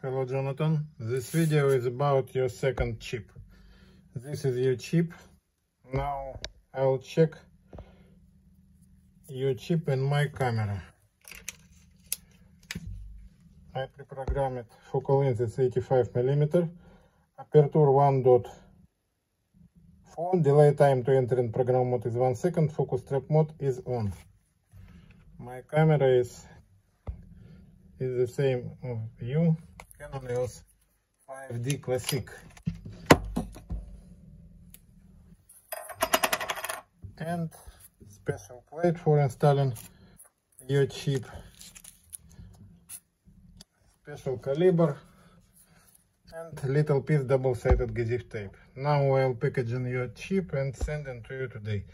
Hello Jonathan. This video is about your second chip. This is your chip. Now I'll check your chip in my camera. I pre-programmed focal length is 85 mm, aperture 1.4, delay time to enter in program mode is 1 second, focus trap mode is on. My camera is is the same view Canon EOS 5D Classic. And special plate for installing your chip. Special caliber and little piece double-sided adhesive tape. Now I'll packaging your chip and sending to you today.